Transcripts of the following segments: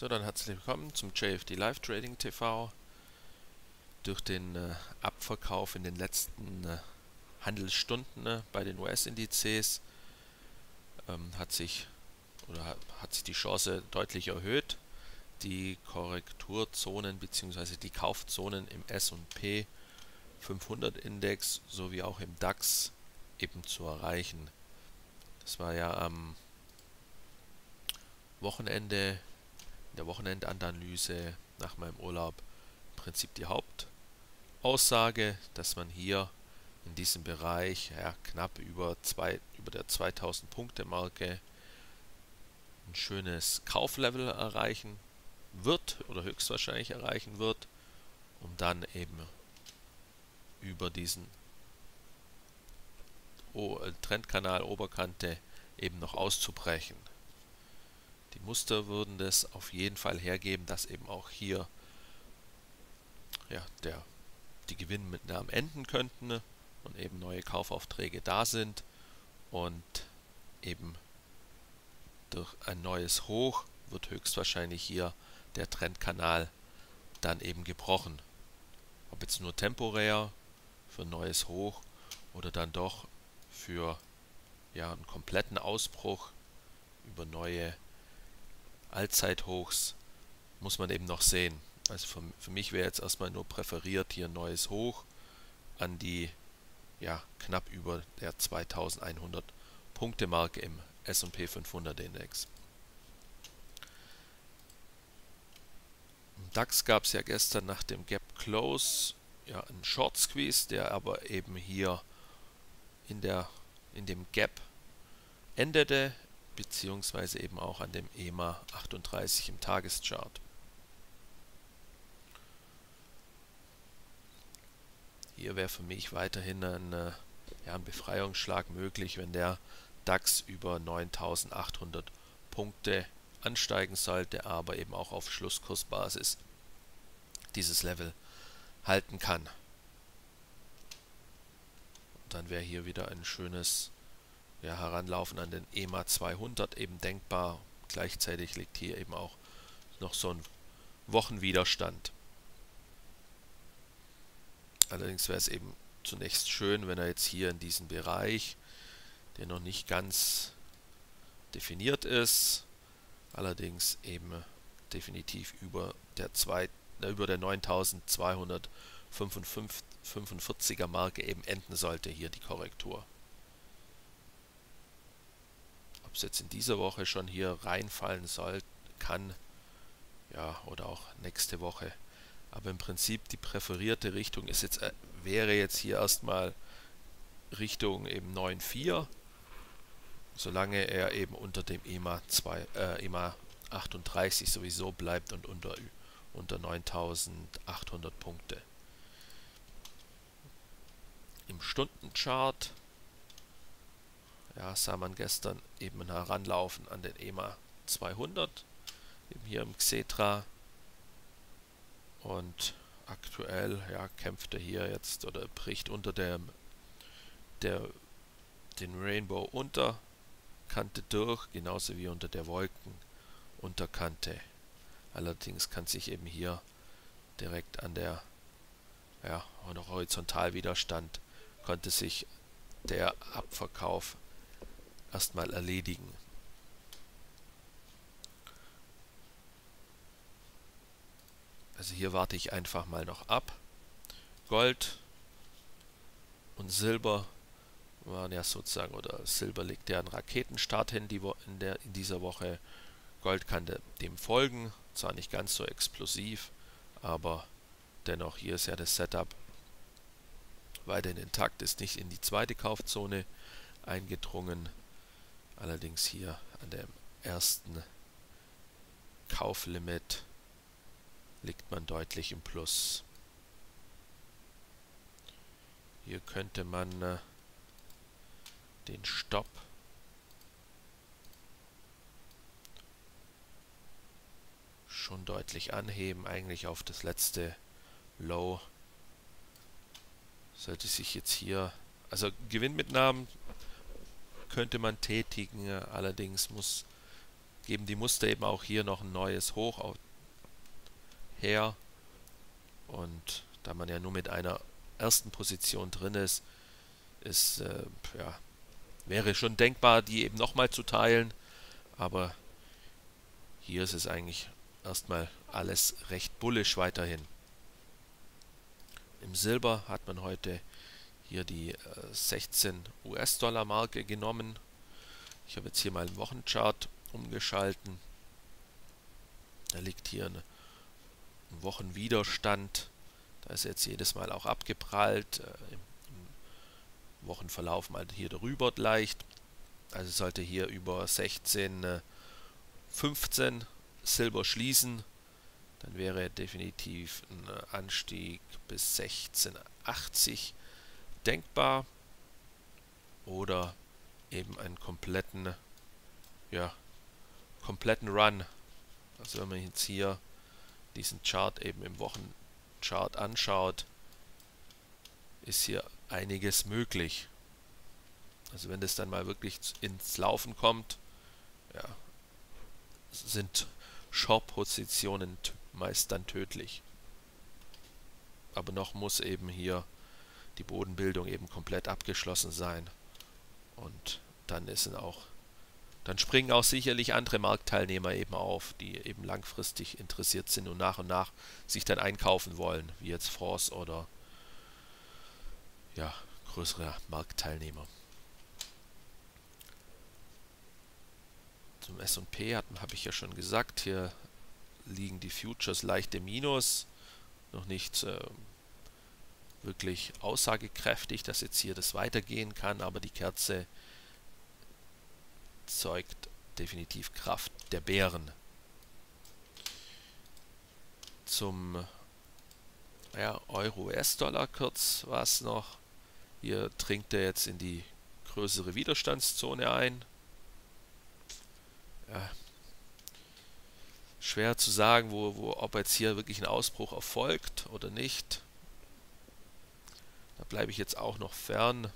So, dann herzlich willkommen zum JFD Live Trading TV. Durch den äh, Abverkauf in den letzten äh, Handelsstunden äh, bei den US-Indizes ähm, hat sich hat, hat sich die Chance deutlich erhöht, die Korrekturzonen bzw. die Kaufzonen im S&P 500 Index sowie auch im DAX eben zu erreichen. Das war ja am Wochenende in der Wochenendanalyse nach meinem Urlaub im Prinzip die Hauptaussage, dass man hier in diesem Bereich ja, knapp über, zwei, über der 2000 Punkte Marke ein schönes Kauflevel erreichen wird oder höchstwahrscheinlich erreichen wird, um dann eben über diesen Trendkanal Oberkante eben noch auszubrechen. Die Muster würden das auf jeden Fall hergeben, dass eben auch hier ja, der, die Gewinnmitnahmen enden könnten ne, und eben neue Kaufaufträge da sind und eben durch ein neues Hoch wird höchstwahrscheinlich hier der Trendkanal dann eben gebrochen. Ob jetzt nur temporär für ein neues Hoch oder dann doch für ja, einen kompletten Ausbruch über neue Allzeithochs muss man eben noch sehen. Also für, für mich wäre jetzt erstmal nur präferiert hier ein neues Hoch an die ja, knapp über der 2100 Punkte Marke im S&P 500 Index. Im DAX gab es ja gestern nach dem Gap Close ja einen Short Squeeze, der aber eben hier in der in dem Gap endete beziehungsweise eben auch an dem EMA 38 im Tageschart. Hier wäre für mich weiterhin ein, äh, ja, ein Befreiungsschlag möglich, wenn der DAX über 9800 Punkte ansteigen sollte, aber eben auch auf Schlusskursbasis dieses Level halten kann. Und dann wäre hier wieder ein schönes ja, Heranlaufen an den EMA 200 eben denkbar. Gleichzeitig liegt hier eben auch noch so ein Wochenwiderstand. Allerdings wäre es eben zunächst schön, wenn er jetzt hier in diesem Bereich, der noch nicht ganz definiert ist, allerdings eben definitiv über der, zwei, über der 9245er Marke eben enden sollte, hier die Korrektur. Ob es jetzt in dieser Woche schon hier reinfallen soll, kann, ja, oder auch nächste Woche. Aber im Prinzip die präferierte Richtung ist jetzt, äh, wäre jetzt hier erstmal Richtung eben 9,4, solange er eben unter dem EMA, 2, äh, EMA 38 sowieso bleibt und unter, unter 9800 Punkte. Im Stundenchart ja, sah man gestern eben heranlaufen an den EMA 200, eben hier im Xetra. Und aktuell ja, kämpft er hier jetzt oder bricht unter der, der den Rainbow Unterkante durch, genauso wie unter der Wolkenunterkante. Allerdings kann sich eben hier direkt an der ja, Horizontalwiderstand konnte sich der Abverkauf erstmal erledigen. Also hier warte ich einfach mal noch ab. Gold und Silber waren ja sozusagen, oder Silber legt ja einen Raketenstart hin die in, der, in dieser Woche. Gold kann dem folgen, zwar nicht ganz so explosiv, aber dennoch hier ist ja das Setup weiterhin intakt, ist nicht in die zweite Kaufzone eingedrungen. Allerdings hier an dem ersten Kauflimit liegt man deutlich im Plus. Hier könnte man äh, den Stopp schon deutlich anheben, eigentlich auf das letzte Low. Sollte sich jetzt hier, also Gewinnmitnahmen könnte man tätigen, allerdings muss geben die Muster eben auch hier noch ein neues Hoch her. Und da man ja nur mit einer ersten Position drin ist, ist äh, ja, wäre schon denkbar, die eben nochmal zu teilen. Aber hier ist es eigentlich erstmal alles recht bullisch weiterhin. Im Silber hat man heute hier die 16 äh, US-Dollar Marke genommen. Ich habe jetzt hier mal einen Wochenchart umgeschalten. Da liegt hier ein Wochenwiderstand. Da ist jetzt jedes Mal auch abgeprallt. Äh, Im, Wochenverlauf mal hier drüber leicht. Also sollte hier über 16, 15 äh, Silber schließen, dann wäre definitiv ein Anstieg bis 1680 denkbar oder eben einen kompletten ja kompletten Run. Also wenn man jetzt hier diesen Chart eben im Wochenchart anschaut ist hier einiges möglich. Also wenn das dann mal wirklich ins Laufen kommt ja sind Short-Positionen meist dann tödlich. Aber noch muss eben hier die Bodenbildung eben komplett abgeschlossen sein. Und dann ist auch, dann springen auch sicherlich andere Marktteilnehmer eben auf, die eben langfristig interessiert sind und nach und nach sich dann einkaufen wollen, wie jetzt France oder ja, größere Marktteilnehmer. Zum S&P habe ich ja schon gesagt, hier liegen die Futures leicht im Minus, noch nicht äh, wirklich aussagekräftig, dass jetzt hier das weitergehen kann, aber die Kerze zeugt definitiv Kraft der Bären. Zum ja, Euro-US-Dollar kurz was noch. Hier dringt er jetzt in die größere Widerstandszone ein. Ja, schwer zu sagen, wo, wo, ob jetzt hier wirklich ein Ausbruch erfolgt oder nicht. Bleibe ich jetzt auch noch fern.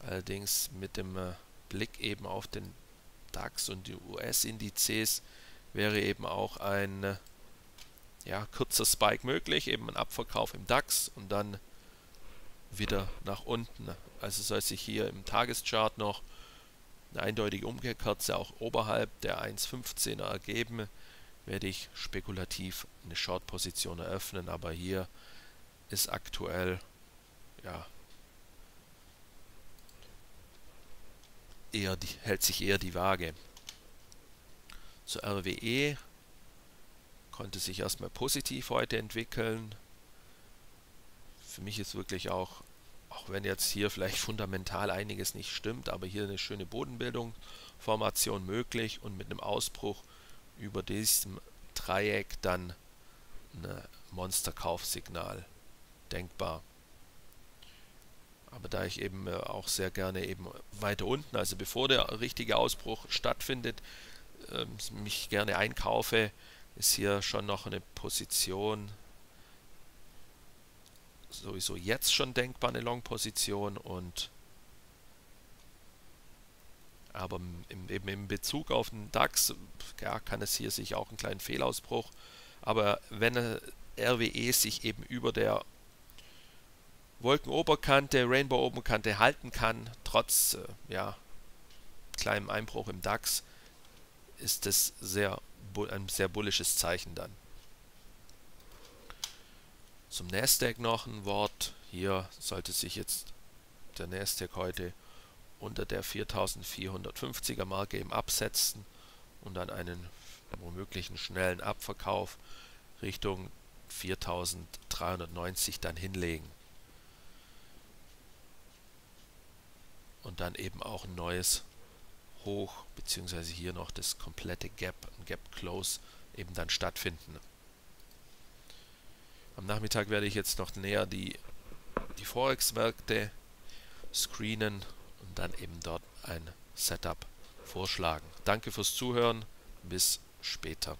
Allerdings mit dem äh, Blick eben auf den DAX und die US-Indizes wäre eben auch ein äh, ja, kurzer Spike möglich, eben ein Abverkauf im DAX und dann wieder nach unten. Also soll sich hier im Tageschart noch eine eindeutige Umkehrkerze auch oberhalb der 1,15er ergeben, werde ich spekulativ eine Short-Position eröffnen, aber hier ist aktuell ja eher die, hält sich eher die Waage. Zur RWE konnte sich erstmal positiv heute entwickeln. Für mich ist wirklich auch, auch wenn jetzt hier vielleicht fundamental einiges nicht stimmt, aber hier eine schöne Bodenbildung, Formation möglich und mit einem Ausbruch über diesem Dreieck dann ein Monsterkaufsignal denkbar. Aber da ich eben äh, auch sehr gerne eben weiter unten, also bevor der richtige Ausbruch stattfindet, ähm, mich gerne einkaufe, ist hier schon noch eine Position sowieso jetzt schon denkbar, eine Long-Position und aber im, eben im Bezug auf den DAX ja, kann es hier sich auch einen kleinen Fehlausbruch, aber wenn RWE sich eben über der Wolkenoberkante, Rainbow-Oberkante halten kann, trotz äh, ja, kleinem Einbruch im DAX, ist das sehr, ein sehr bullisches Zeichen dann. Zum Nasdaq noch ein Wort. Hier sollte sich jetzt der Nasdaq heute unter der 4450er Marke eben absetzen und dann einen womöglichen schnellen Abverkauf Richtung 4390 dann hinlegen. Und dann eben auch ein neues Hoch, beziehungsweise hier noch das komplette Gap, ein Gap Close eben dann stattfinden. Am Nachmittag werde ich jetzt noch näher die, die Forex-Märkte screenen und dann eben dort ein Setup vorschlagen. Danke fürs Zuhören, bis später.